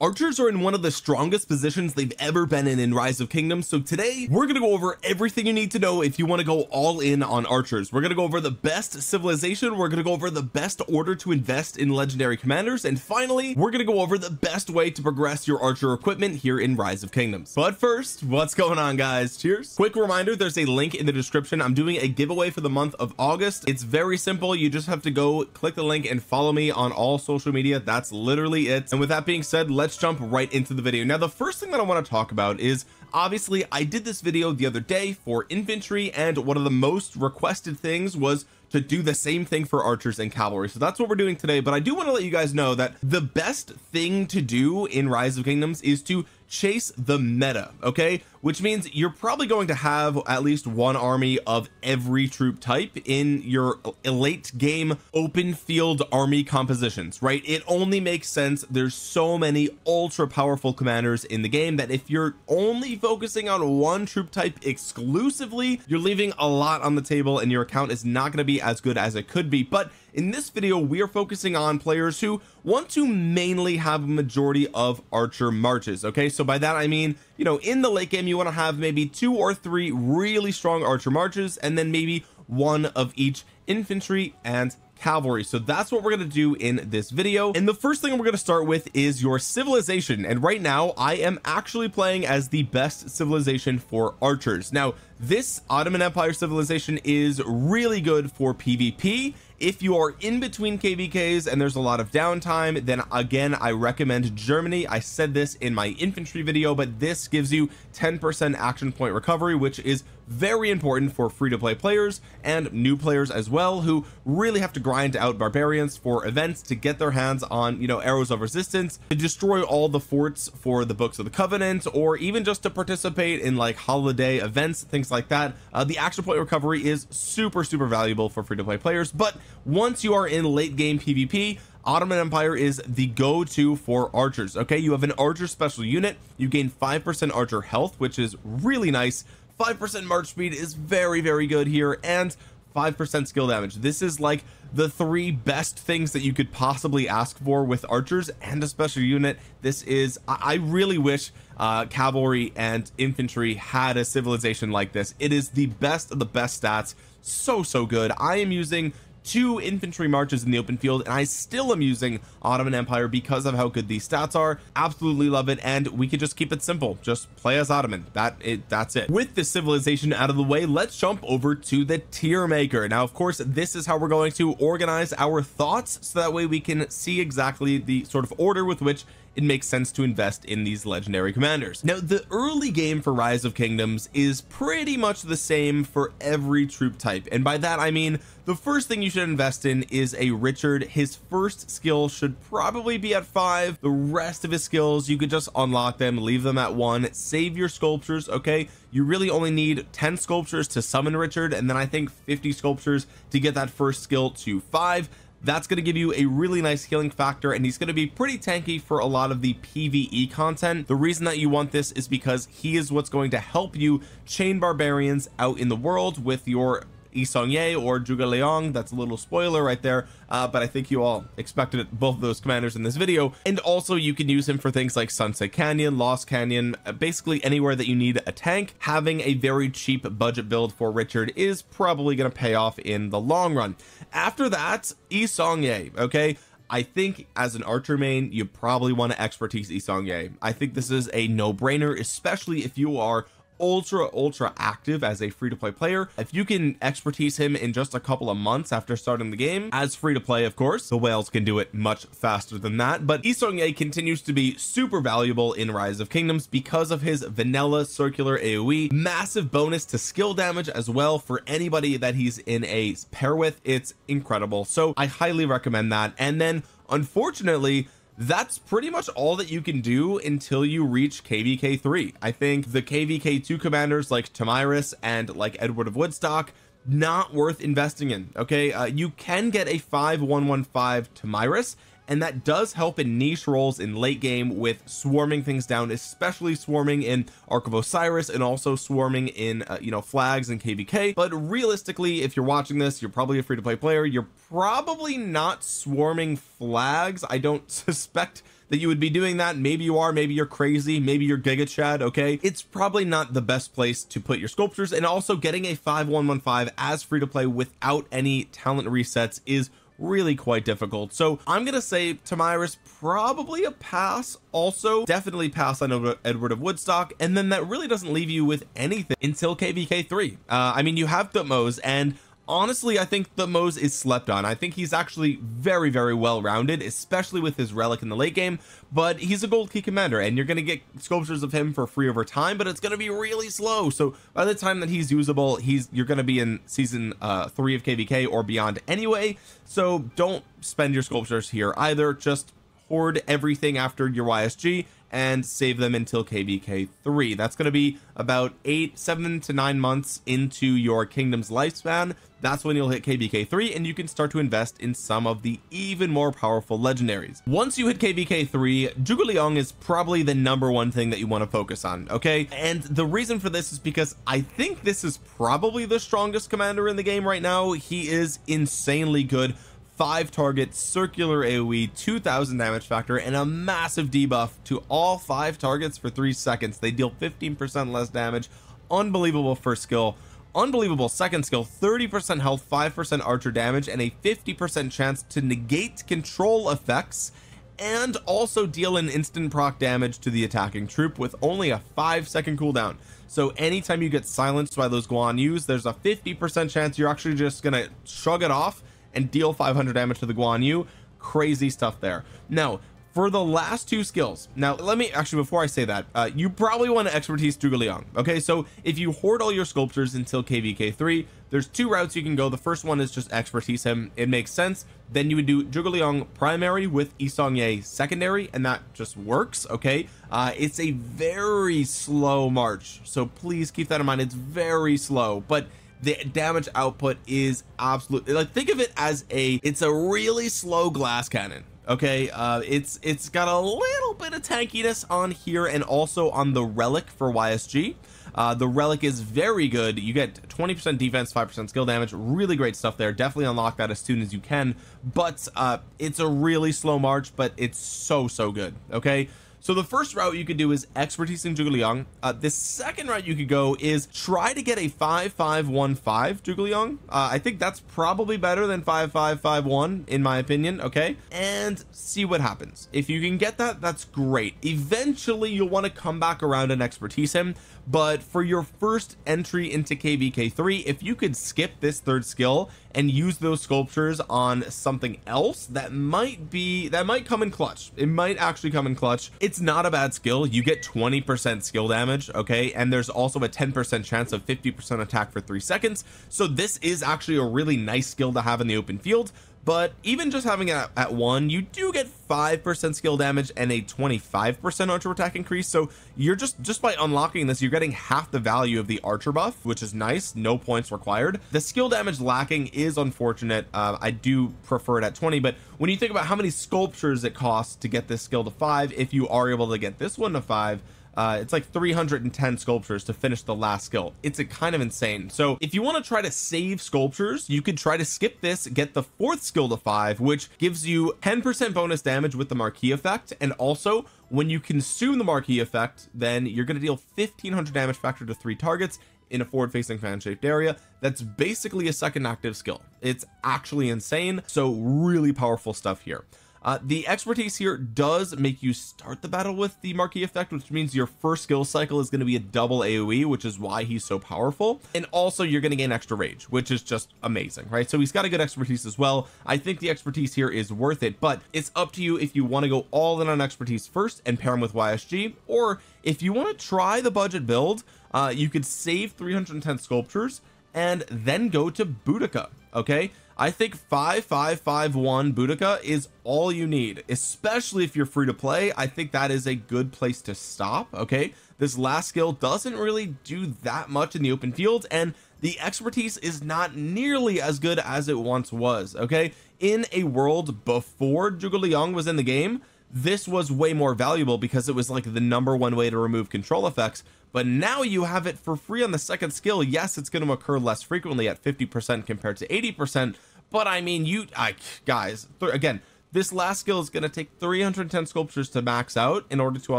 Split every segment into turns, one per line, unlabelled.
archers are in one of the strongest positions they've ever been in in rise of kingdoms. So today we're going to go over everything you need to know if you want to go all in on archers. We're going to go over the best civilization we're going to go over the best order to invest in legendary commanders and finally we're going to go over the best way to progress your archer equipment here in rise of kingdoms. But first what's going on guys? Cheers. Quick reminder there's a link in the description. I'm doing a giveaway for the month of August. It's very simple. You just have to go click the link and follow me on all social media. That's literally it. And with that being said let's jump right into the video. Now the first thing that I want to talk about is obviously I did this video the other day for infantry and one of the most requested things was to do the same thing for archers and cavalry. So that's what we're doing today but I do want to let you guys know that the best thing to do in rise of kingdoms is to chase the meta okay which means you're probably going to have at least one army of every troop type in your late game open field army compositions right? It only makes sense. There's so many ultra powerful commanders in the game that if you're only focusing on one troop type exclusively you're leaving a lot on the table and your account is not going to be as good as it could be. But in this video we are focusing on players who want to mainly have a majority of archer marches okay? So by that I mean you know in the late game you want to have maybe two or three really strong archer marches and then maybe one of each infantry and cavalry. So that's what we're going to do in this video. And the first thing we're going to start with is your civilization. And right now I am actually playing as the best civilization for archers. Now this Ottoman Empire civilization is really good for PvP if you are in between kvks and there's a lot of downtime then again I recommend Germany. I said this in my infantry video but this gives you 10% action point recovery which is very important for free-to-play players and new players as well who really have to grind out barbarians for events to get their hands on you know arrows of resistance to destroy all the forts for the books of the covenant or even just to participate in like holiday events things like that. Uh, the action point recovery is super super valuable for free-to-play players but once you are in late game PvP Ottoman Empire is the go-to for archers okay? You have an archer special unit. You gain 5% archer health which is really nice 5% march speed is very very good here and 5% skill damage. This is like the three best things that you could possibly ask for with archers and a special unit. This is I really wish uh cavalry and infantry had a civilization like this. It is the best of the best stats. So so good. I am using two infantry marches in the open field and I still am using Ottoman Empire because of how good these stats are. Absolutely love it and we could just keep it simple. Just play as Ottoman. That it that's it. With the civilization out of the way let's jump over to the tier maker. Now of course this is how we're going to organize our thoughts so that way we can see exactly the sort of order with which it makes sense to invest in these legendary commanders. Now the early game for rise of kingdoms is pretty much the same for every troop type. And by that I mean the first thing you should invest in is a Richard. His first skill should probably be at five. The rest of his skills you could just unlock them leave them at one save your sculptures okay? You really only need 10 sculptures to summon Richard and then I think 50 sculptures to get that first skill to five that's going to give you a really nice healing factor and he's going to be pretty tanky for a lot of the PvE content. The reason that you want this is because he is what's going to help you chain barbarians out in the world with your Yi Seong-Gye or Zhuge Liang that's a little spoiler right there uh, but I think you all expected both of those commanders in this video. And also you can use him for things like Sunset Canyon Lost Canyon uh, basically anywhere that you need a tank. Having a very cheap budget build for Richard is probably going to pay off in the long run. After that Yi Seong-Gye okay? I think as an archer main you probably want to expertise Yi Seong-Gye I think this is a no-brainer especially if you are ultra ultra active as a free-to-play player. If you can expertise him in just a couple of months after starting the game as free to play of course the whales can do it much faster than that. But Yi Seong-Gye continues to be super valuable in rise of kingdoms because of his vanilla circular aoe massive bonus to skill damage as well for anybody that he's in a pair with. It's incredible. So I highly recommend that. And then unfortunately that's pretty much all that you can do until you reach kvk 3 I think the kvk 2 commanders like Tomyris and like Edward of Woodstock not worth investing in okay? Uh, you can get a 5115 Tomyris and that does help in niche roles in late game with swarming things down especially swarming in Ark of Osiris and also swarming in uh, you know flags and kvk but realistically if you're watching this you're probably a free-to-play player. You're probably not swarming flags. I don't suspect that you would be doing that. Maybe you are maybe you're crazy maybe you're giga chad okay? It's probably not the best place to put your sculptures and also getting a 5115 as free to play without any talent resets is really quite difficult. So I'm gonna say Tomyris probably a pass also definitely pass on Edward of Woodstock and then that really doesn't leave you with anything until kvk 3 uh, I mean you have Thutmose and honestly I think Thutmose is slept on. I think he's actually very very well rounded especially with his relic in the late game but he's a gold key commander and you're going to get sculptures of him for free over time but it's going to be really slow. So by the time that he's usable he's you're going to be in season uh three of kvk or beyond anyway. So don't spend your sculptures here either just hoard everything after your ysg and save them until kvk 3 that's going to be about eight seven to nine months into your kingdom's lifespan. That's when you'll hit kvk 3 and you can start to invest in some of the even more powerful legendaries. Once you hit kvk 3 Zhuge is probably the number one thing that you want to focus on okay? And the reason for this is because I think this is probably the strongest commander in the game right now. He is insanely good five target circular AoE 2000 damage factor and a massive debuff to all five targets for three seconds. They deal 15 percent less damage. Unbelievable first skill. Unbelievable second skill 30 percent health 5 percent archer damage and a 50 percent chance to negate control effects and also deal an instant proc damage to the attacking troop with only a five second cooldown. So anytime you get silenced by those Guan Yus there's a 50 percent chance you're actually just gonna shrug it off and deal 500 damage to the Guan Yu. Crazy stuff there. Now for the last two skills now let me actually before I say that uh, you probably want to expertise Zhuge Liang okay? So if you hoard all your sculptures until kvk 3 there's two routes you can go. The first one is just expertise him. It makes sense. Then you would do Zhuge Liang primary with Yi Seong-Gye secondary and that just works okay? Uh, it's a very slow march so please keep that in mind. It's very slow but the damage output is absolutely like think of it as a it's a really slow glass cannon okay? Uh it's it's got a little bit of tankiness on here and also on the relic for ysg uh the relic is very good. You get 20 percent defense five percent skill damage. Really great stuff there. Definitely unlock that as soon as you can. But uh it's a really slow march but it's so so good okay so the first route you could do is expertise in Zhuge Liang. Uh, the second route you could go is try to get a 5515 Zhuge Liang. Uh, I think that's probably better than 5551 in my opinion okay? And see what happens. If you can get that that's great. Eventually you'll want to come back around and expertise him but for your first entry into kvk 3 if you could skip this third skill and use those sculptures on something else that might be that might come in clutch. It might actually come in clutch not a bad skill. You get 20 percent skill damage okay? And there's also a 10 percent chance of 50 percent attack for three seconds. So this is actually a really nice skill to have in the open field but even just having it at one you do get five percent skill damage and a 25 percent archer attack increase. So you're just just by unlocking this you're getting half the value of the archer buff which is nice. No points required. The skill damage lacking is unfortunate. Uh, I do prefer it at 20 but when you think about how many sculptures it costs to get this skill to five if you are able to get this one to five uh, it's like 310 sculptures to finish the last skill. It's a kind of insane. So if you want to try to save sculptures you could try to skip this get the fourth skill to five which gives you 10 percent bonus damage with the marquee effect. And also when you consume the marquee effect then you're going to deal 1500 damage factor to three targets in a forward facing fan shaped area. That's basically a second active skill. It's actually insane. So really powerful stuff here uh, the expertise here does make you start the battle with the marquee effect which means your first skill cycle is going to be a double aoe which is why he's so powerful. And also you're going to gain extra rage which is just amazing right? So he's got a good expertise as well. I think the expertise here is worth it but it's up to you if you want to go all in on expertise first and pair him with ysg or if you want to try the budget build uh you could save 310 sculptures and then go to Boudica okay I think 5551 Boudica is all you need especially if you're free to play. I think that is a good place to stop okay? This last skill doesn't really do that much in the open field and the expertise is not nearly as good as it once was okay? In a world before Zhuge Liang was in the game this was way more valuable because it was like the number one way to remove control effects but now you have it for free on the second skill. Yes it's going to occur less frequently at 50 percent compared to 80 percent but I mean you I guys again this last skill is going to take 310 sculptures to max out in order to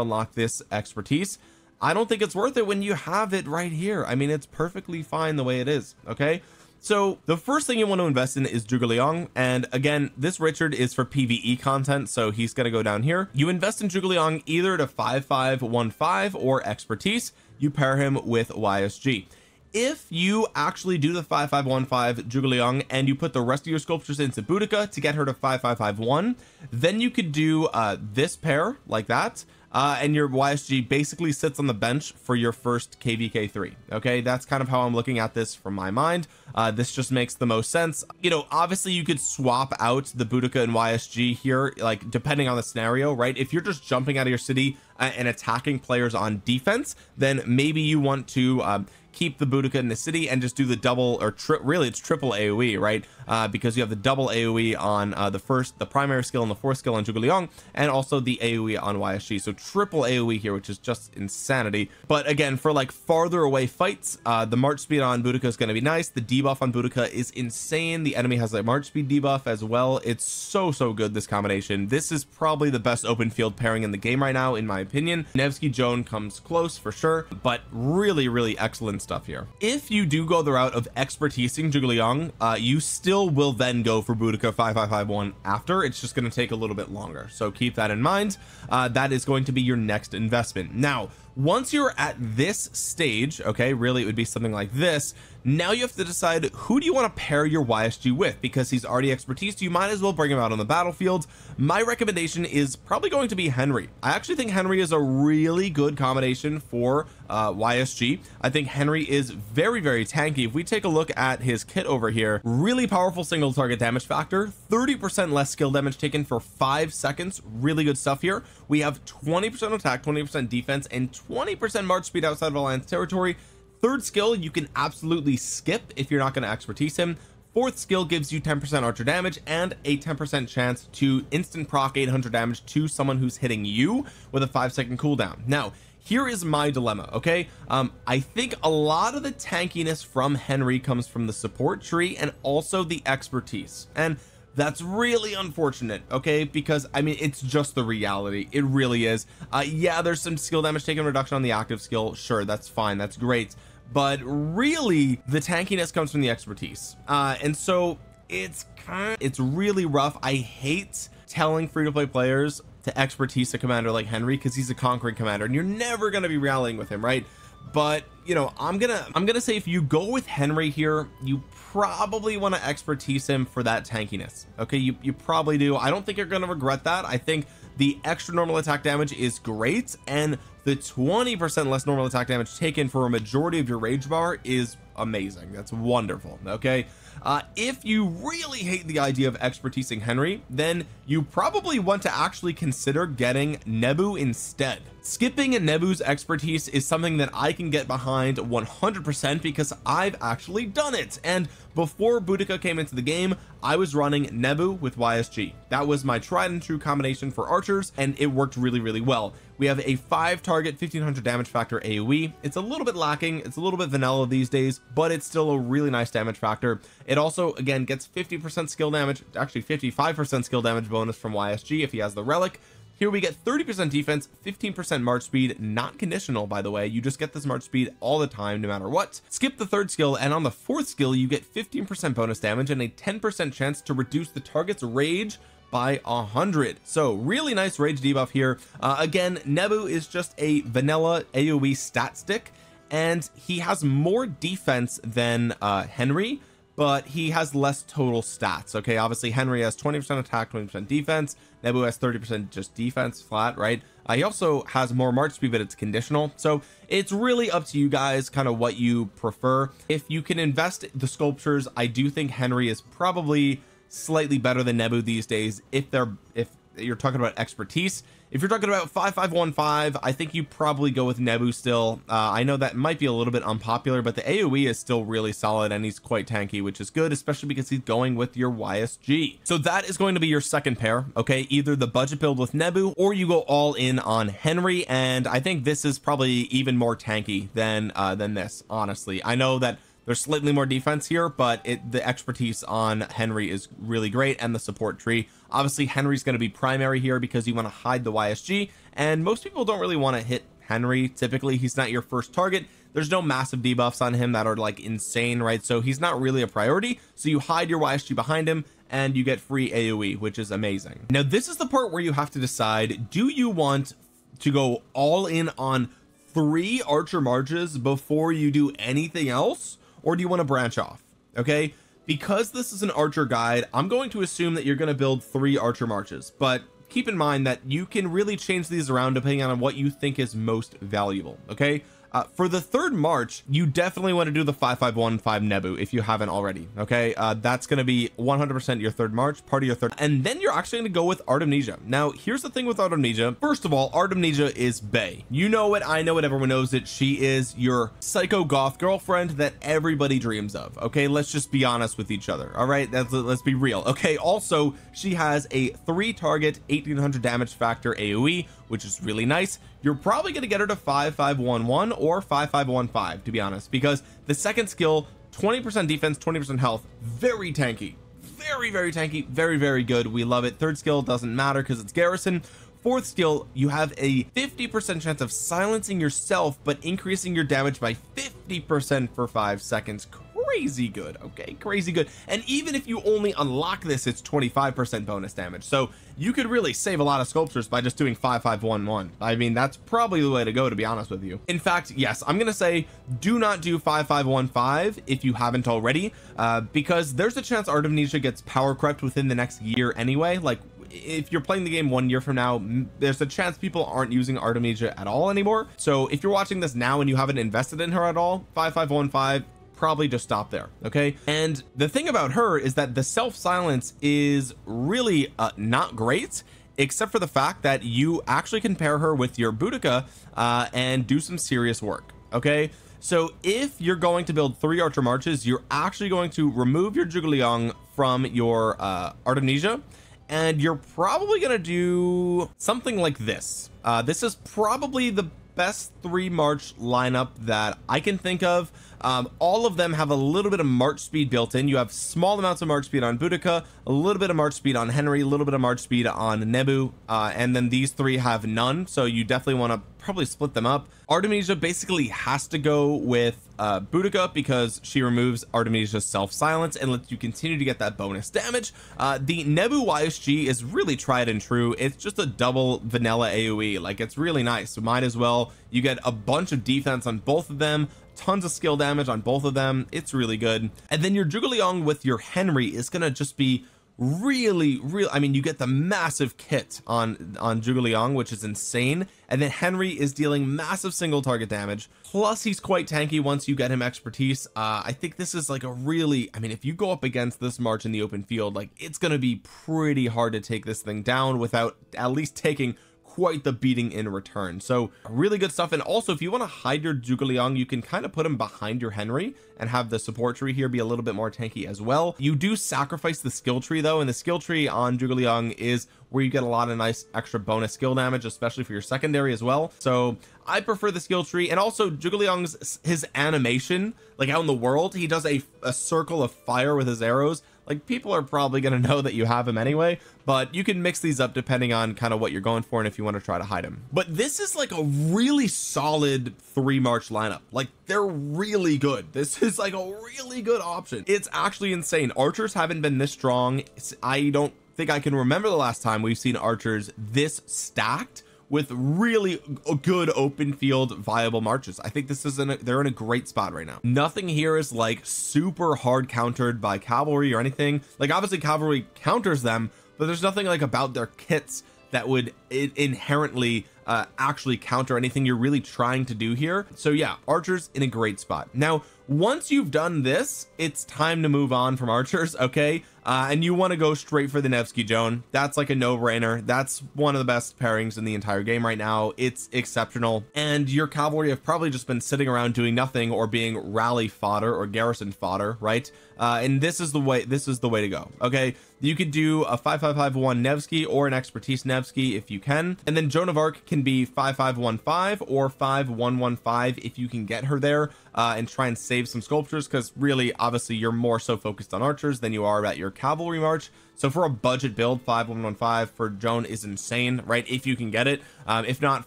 unlock this expertise. I don't think it's worth it when you have it right here. I mean it's perfectly fine the way it is okay? So the first thing you want to invest in is Zhuge and again this Richard is for PvE content so he's going to go down here. You invest in Zhuge either to 5515 or expertise. You pair him with YSG if you actually do the 5515 Zhuge and you put the rest of your sculptures into Boudica to get her to 5551 then you could do uh, this pair like that uh, and your YSG basically sits on the bench for your first kvk3 okay? That's kind of how I'm looking at this from my mind. Uh, this just makes the most sense. You know obviously you could swap out the Boudica and YSG here like depending on the scenario right? If you're just jumping out of your city uh, and attacking players on defense then maybe you want to um, keep the Boudica in the city and just do the double or really it's triple AoE right uh, because you have the double AoE on uh, the first the primary skill and the fourth skill on Zhuge Liang and also the AoE on YSG so triple AoE here which is just insanity. But again for like farther away fights uh, the march speed on Boudica is going to be nice. The debuff on Boudica is insane. The enemy has a march speed debuff as well. It's so so good this combination. This is probably the best open field pairing in the game right now in my opinion. Nevsky Joan comes close for sure but really really excellent stuff here. If you do go the route of expertising Zhuge Liang uh, you still will then go for Boudica 5551 after. It's just going to take a little bit longer. So keep that in mind. Uh, that is going to be your next investment. Now once you're at this stage okay really it would be something like this now you have to decide who do you want to pair your YSG with because he's already expertise you might as well bring him out on the battlefield. My recommendation is probably going to be Henry. I actually think Henry is a really good combination for uh, YSG I think Henry is very very tanky. If we take a look at his kit over here really powerful single target damage factor 30 percent less skill damage taken for five seconds. Really good stuff here. We have 20 percent attack 20 percent defense and 20 percent march speed outside of alliance territory third skill you can absolutely skip if you're not going to expertise him. Fourth skill gives you 10% archer damage and a 10% chance to instant proc 800 damage to someone who's hitting you with a five second cooldown. Now here is my dilemma okay? Um I think a lot of the tankiness from Henry comes from the support tree and also the expertise. And that's really unfortunate okay? Because I mean it's just the reality. It really is. Uh yeah there's some skill damage taken reduction on the active skill. Sure that's fine. That's great but really the tankiness comes from the expertise. Uh and so it's kind it's really rough. I hate telling free-to-play players to expertise a commander like Henry because he's a conquering commander and you're never going to be rallying with him right? But you know I'm gonna I'm gonna say if you go with Henry here you probably want to expertise him for that tankiness okay? You, you probably do. I don't think you're gonna regret that. I think the extra normal attack damage is great and the 20 percent less normal attack damage taken for a majority of your rage bar is amazing. That's wonderful okay? Uh, if you really hate the idea of expertising Henry then you probably want to actually consider getting Nebu instead skipping Nebu's expertise is something that I can get behind 100% because I've actually done it. And before Boudica came into the game I was running Nebu with YSG that was my tried and true combination for archers and it worked really really well. We have a five target 1500 damage factor AoE it's a little bit lacking. It's a little bit vanilla these days but it's still a really nice damage factor. It also again gets 50 percent skill damage actually 55 percent skill damage bonus from YSG if he has the relic here we get 30 percent defense 15 percent march speed. Not conditional by the way. You just get this march speed all the time no matter what. Skip the third skill and on the fourth skill you get 15 percent bonus damage and a 10 percent chance to reduce the target's rage by a hundred. So really nice rage debuff here. Uh, again Nebu is just a vanilla AoE stat stick and he has more defense than uh, Henry but he has less total stats okay? Obviously Henry has 20 percent attack 20 percent defense. Nebu has 30 percent just defense flat right? Uh, he also has more march speed but it's conditional. So it's really up to you guys kind of what you prefer. If you can invest the sculptures I do think Henry is probably slightly better than Nebu these days if they're if you're talking about expertise. If you're talking about 5515 I think you probably go with Nebu still. Uh, I know that might be a little bit unpopular but the AoE is still really solid and he's quite tanky which is good especially because he's going with your YSG so that is going to be your second pair okay? Either the budget build with Nebu or you go all in on Henry and I think this is probably even more tanky than uh than this honestly. I know that there's slightly more defense here but it the expertise on Henry is really great and the support tree. Obviously Henry's going to be primary here because you want to hide the YSG and most people don't really want to hit Henry. Typically he's not your first target. There's no massive debuffs on him that are like insane right? So he's not really a priority. So you hide your YSG behind him and you get free AoE which is amazing. Now this is the part where you have to decide do you want to go all in on three archer marches before you do anything else or do you want to branch off? Okay? Because this is an archer guide I'm going to assume that you're going to build three archer marches but keep in mind that you can really change these around depending on what you think is most valuable okay uh, for the third March you definitely want to do the 5515 Nebu if you haven't already okay? Uh, that's going to be 100% your third March part of your third and then you're actually going to go with Artemisia now here's the thing with Artemisia first of all Artemisia is Bay you know it I know it everyone knows it. She is your psycho goth girlfriend that everybody dreams of okay? Let's just be honest with each other all right? That's let's be real okay? Also she has a three target 1800 damage factor AoE which is really nice you're probably going to get her to 5511 or 5515 to be honest because the second skill 20% defense 20% health very tanky. Very very tanky very very good. We love it. Third skill doesn't matter because it's garrison. Fourth skill you have a 50% chance of silencing yourself but increasing your damage by 50% for five seconds crazy good okay? Crazy good. And even if you only unlock this it's 25% bonus damage. So you could really save a lot of sculptures by just doing 5511 I mean that's probably the way to go to be honest with you. In fact yes I'm gonna say do not do 5515 if you haven't already uh, because there's a chance Artemisia gets power crept within the next year anyway. Like if you're playing the game one year from now there's a chance people aren't using Artemisia at all anymore. So if you're watching this now and you haven't invested in her at all 5515 probably just stop there okay? And the thing about her is that the self silence is really uh, not great except for the fact that you actually compare her with your Boudica uh, and do some serious work okay? So if you're going to build three archer marches you're actually going to remove your Zhuge from your uh, Artemisia and you're probably gonna do something like this. Uh, this is probably the best three march lineup that I can think of um, all of them have a little bit of march speed built in. You have small amounts of march speed on Boudica a little bit of march speed on Henry a little bit of march speed on Nebu uh, and then these three have none so you definitely want to probably split them up. Artemisia basically has to go with uh Boudica because she removes Artemisia's self-silence and lets you continue to get that bonus damage. Uh the Nebu YSG is really tried and true. It's just a double vanilla AoE like it's really nice. So might as well. You get a bunch of defense on both of them tons of skill damage on both of them. It's really good. And then your Zhuge with your Henry is gonna just be really real I mean you get the massive kit on on Zhuge which is insane. And then Henry is dealing massive single target damage. Plus he's quite tanky once you get him expertise. Uh I think this is like a really I mean if you go up against this march in the open field like it's gonna be pretty hard to take this thing down without at least taking quite the beating in return. So really good stuff. And also if you want to hide your Zhuge you can kind of put him behind your Henry and have the support tree here be a little bit more tanky as well. You do sacrifice the skill tree though and the skill tree on Zhuge is where you get a lot of nice extra bonus skill damage especially for your secondary as well. So I prefer the skill tree. And also Zhuge his animation like out in the world he does a, a circle of fire with his arrows like people are probably going to know that you have him anyway but you can mix these up depending on kind of what you're going for and if you want to try to hide him but this is like a really solid three march lineup. Like they're really good. This is like a really good option. It's actually insane. Archers haven't been this strong. I don't think I can remember the last time we've seen archers this stacked with really good open field viable marches. I think this is in a, they're in a great spot right now. Nothing here is like super hard countered by cavalry or anything. Like obviously cavalry counters them but there's nothing like about their kits that would inherently uh, actually counter anything you're really trying to do here. So yeah archers in a great spot. Now once you've done this it's time to move on from archers okay? Uh, and you want to go straight for the Nevsky Joan. That's like a no-brainer. That's one of the best pairings in the entire game right now. It's exceptional. And your cavalry have probably just been sitting around doing nothing or being rally fodder or garrison fodder right? Uh, and this is the way this is the way to go okay? You could do a 5551 Nevsky or an expertise Nevsky if you can. And then Joan of Arc can be 5515 or 5115 if you can get her there uh, and try and save some sculptures because really obviously you're more so focused on archers than you are at your cavalry march. So for a budget build 5115 for Joan is insane right if you can get it. Um, if not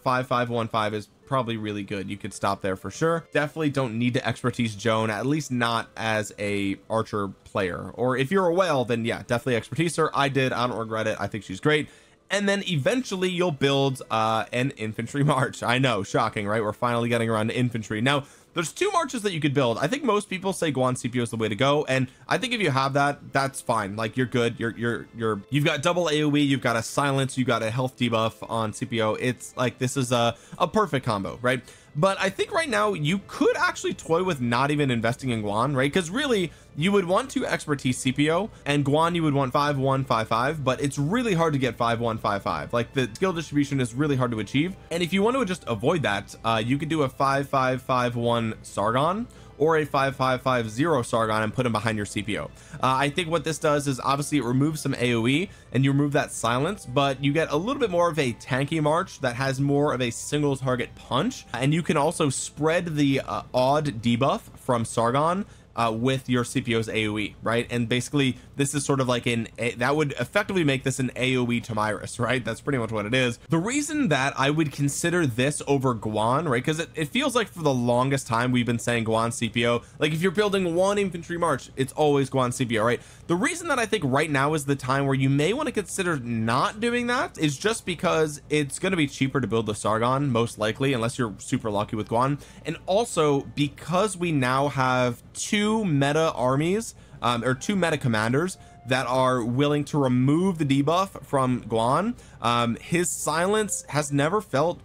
5515 is probably really good. You could stop there for sure. Definitely don't need to expertise Joan at least not as a archer player. Or if you're a whale then yeah definitely expertise her. I did. I don't regret it. I think she's great and then eventually you'll build uh an infantry march. I know shocking right? We're finally getting around to infantry. Now there's two marches that you could build. I think most people say Guan Scipio is the way to go and I think if you have that that's fine. Like you're good. You're you're you're you've got double AoE you've got a silence you got a health debuff on Scipio it's like this is a a perfect combo right but I think right now you could actually toy with not even investing in Guan right? Because really you would want to expertise Scipio and Guan you would want 5155 but it's really hard to get 5155 like the skill distribution is really hard to achieve. And if you want to just avoid that uh you could do a 5551 Sargon or a 5550 Sargon and put him behind your Scipio uh, I think what this does is obviously it removes some AoE and you remove that silence but you get a little bit more of a tanky march that has more of a single target punch. And you can also spread the uh, odd debuff from Sargon uh, with your Scipio's AoE right? And basically this is sort of like an a, that would effectively make this an AoE Tomyris right? That's pretty much what it is. The reason that I would consider this over Guan right? Because it, it feels like for the longest time we've been saying Guan Scipio. like if you're building one infantry march it's always Guan Scipio, right the reason that I think right now is the time where you may want to consider not doing that is just because it's going to be cheaper to build the Sargon most likely unless you're super lucky with Guan. And also because we now have two meta armies um, or two meta commanders that are willing to remove the debuff from Guan um, his silence has never felt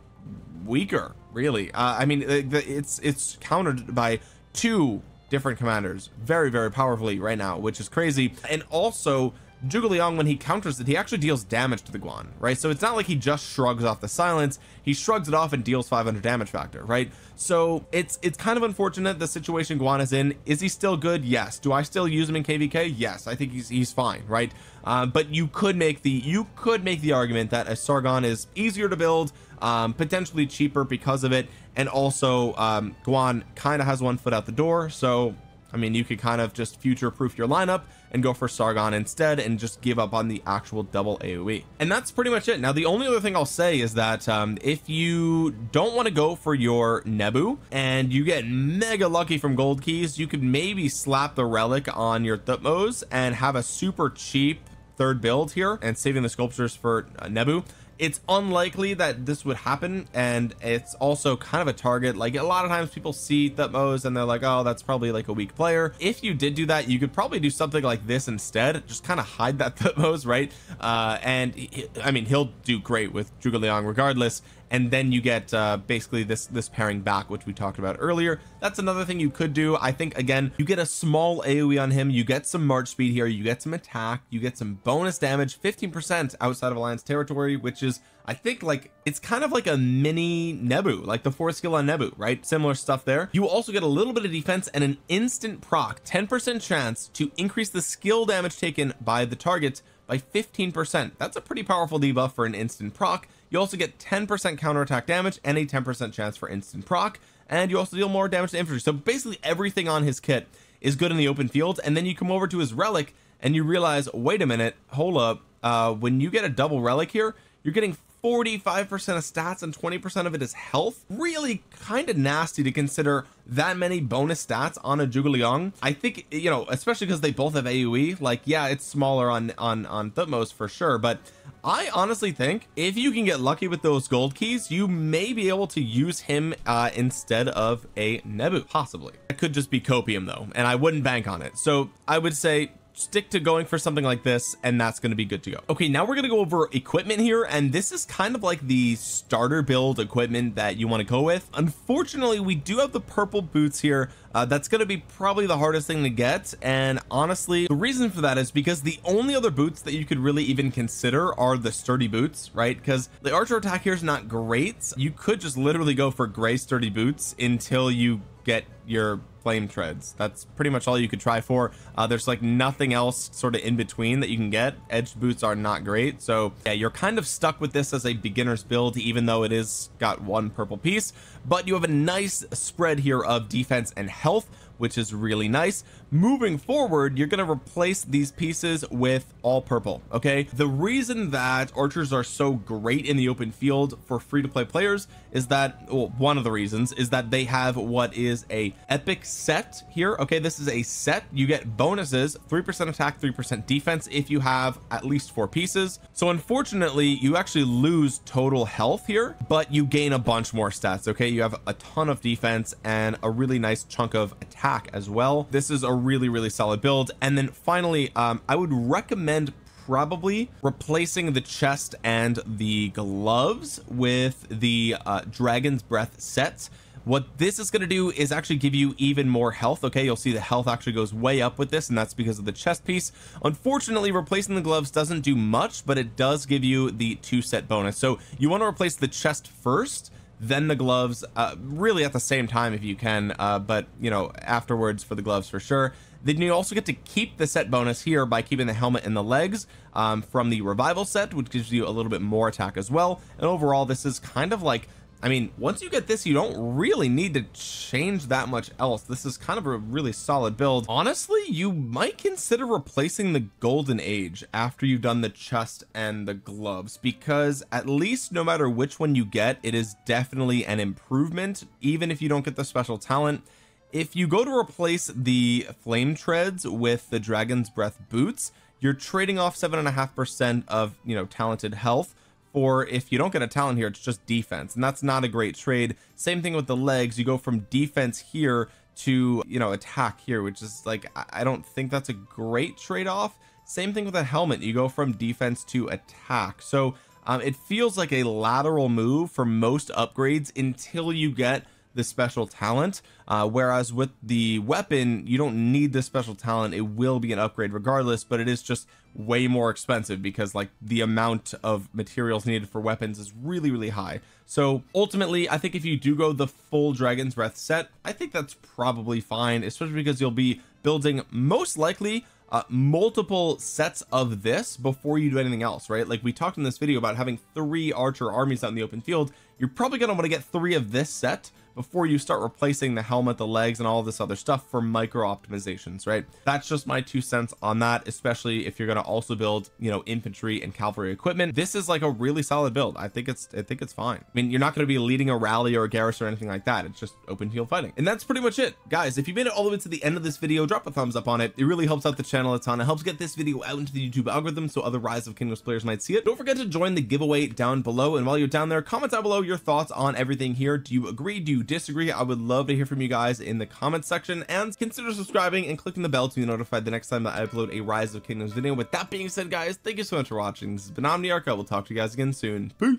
weaker really. Uh, I mean it's it's countered by two different commanders very very powerfully right now which is crazy. And also Zhuge Liang when he counters it he actually deals damage to the Guan right? So it's not like he just shrugs off the silence. He shrugs it off and deals 500 damage factor right? So it's it's kind of unfortunate the situation Guan is in. Is he still good? Yes. Do I still use him in kvk yes. I think he's he's fine right? Uh, but you could make the you could make the argument that a Sargon is easier to build um, potentially cheaper because of it and also um, Guan kind of has one foot out the door so I mean you could kind of just future proof your lineup and go for Sargon instead and just give up on the actual double AoE. And that's pretty much it. Now the only other thing I'll say is that um, if you don't want to go for your Nebu and you get mega lucky from gold keys you could maybe slap the relic on your Thutmose and have a super cheap third build here and saving the sculptures for uh, Nebu it's unlikely that this would happen and it's also kind of a target. Like a lot of times people see Thutmose and they're like oh that's probably like a weak player. If you did do that you could probably do something like this instead. Just kind of hide that Thutmose right? Uh and he, I mean he'll do great with Zhuge Liang regardless and then you get uh, basically this this pairing back which we talked about earlier. That's another thing you could do. I think again you get a small AoE on him. You get some march speed here. You get some attack. You get some bonus damage 15 percent outside of alliance territory which is I think like it's kind of like a mini Nebu like the fourth skill on Nebu right? Similar stuff there. You also get a little bit of defense and an instant proc 10 percent chance to increase the skill damage taken by the target by 15 percent. That's a pretty powerful debuff for an instant proc you also get 10 percent counterattack damage and a 10 percent chance for instant proc and you also deal more damage to infantry. So basically everything on his kit is good in the open field and then you come over to his relic and you realize wait a minute hold up uh when you get a double relic here you're getting 45 percent of stats and 20 percent of it is health. Really kind of nasty to consider that many bonus stats on a Zhuge I think you know especially because they both have AoE like yeah it's smaller on on on Thutmose for sure but I honestly think if you can get lucky with those gold keys you may be able to use him uh instead of a Nebu possibly. It could just be copium though and I wouldn't bank on it. So I would say stick to going for something like this and that's going to be good to go. Okay now we're going to go over equipment here and this is kind of like the starter build equipment that you want to go with. Unfortunately we do have the purple boots here uh, that's going to be probably the hardest thing to get and honestly the reason for that is because the only other boots that you could really even consider are the sturdy boots right? Because the archer attack here is not great. You could just literally go for gray sturdy boots until you get your flame treads. That's pretty much all you could try for. Uh, there's like nothing else sort of in between that you can get. Edged boots are not great so yeah you're kind of stuck with this as a beginner's build even though it is got one purple piece but you have a nice spread here of defense and health which is really nice moving forward you're going to replace these pieces with all purple okay? The reason that archers are so great in the open field for free to play players is that well, one of the reasons is that they have what is a epic set here okay? This is a set. You get bonuses three percent attack three percent defense if you have at least four pieces. So unfortunately you actually lose total health here but you gain a bunch more stats okay? You have a ton of defense and a really nice chunk of attack as well. This is a really really solid build. And then finally um, I would recommend probably replacing the chest and the gloves with the uh, dragon's breath sets. What this is going to do is actually give you even more health okay? You'll see the health actually goes way up with this and that's because of the chest piece. Unfortunately replacing the gloves doesn't do much but it does give you the two set bonus. So you want to replace the chest first then the gloves uh, really at the same time if you can uh, but you know afterwards for the gloves for sure. Then you also get to keep the set bonus here by keeping the helmet and the legs um, from the revival set which gives you a little bit more attack as well. And overall this is kind of like I mean once you get this you don't really need to change that much else. This is kind of a really solid build. Honestly you might consider replacing the golden age after you've done the chest and the gloves because at least no matter which one you get it is definitely an improvement even if you don't get the special talent. If you go to replace the flame treads with the dragon's breath boots you're trading off seven and a half percent of you know talented health or if you don't get a talent here it's just defense. And that's not a great trade. Same thing with the legs. You go from defense here to you know attack here which is like I don't think that's a great trade-off. Same thing with a helmet. You go from defense to attack. So um, it feels like a lateral move for most upgrades until you get the special talent. Uh, whereas with the weapon you don't need the special talent. It will be an upgrade regardless but it is just way more expensive because like the amount of materials needed for weapons is really really high. So ultimately I think if you do go the full dragon's breath set I think that's probably fine especially because you'll be building most likely uh, multiple sets of this before you do anything else right? Like we talked in this video about having three archer armies out in the open field you're probably going to want to get three of this set before you start replacing the helmet the legs and all this other stuff for micro optimizations right? That's just my two cents on that especially if you're going to also build you know infantry and cavalry equipment. This is like a really solid build. I think it's I think it's fine. I mean you're not going to be leading a rally or a garrison or anything like that. It's just open field fighting. And that's pretty much it. Guys if you made it all the way to the end of this video drop a thumbs up on it. It really helps out the channel a ton. It helps get this video out into the YouTube algorithm so other rise of kingdoms players might see it. Don't forget to join the giveaway down below. And while you're down there comment down your thoughts on everything here. Do you agree? Do you disagree? I would love to hear from you guys in the comments section. And consider subscribing and clicking the bell to be notified the next time that I upload a rise of kingdoms video. With that being said guys thank you so much for watching. This has been Omniarch. I will talk to you guys again soon. Peace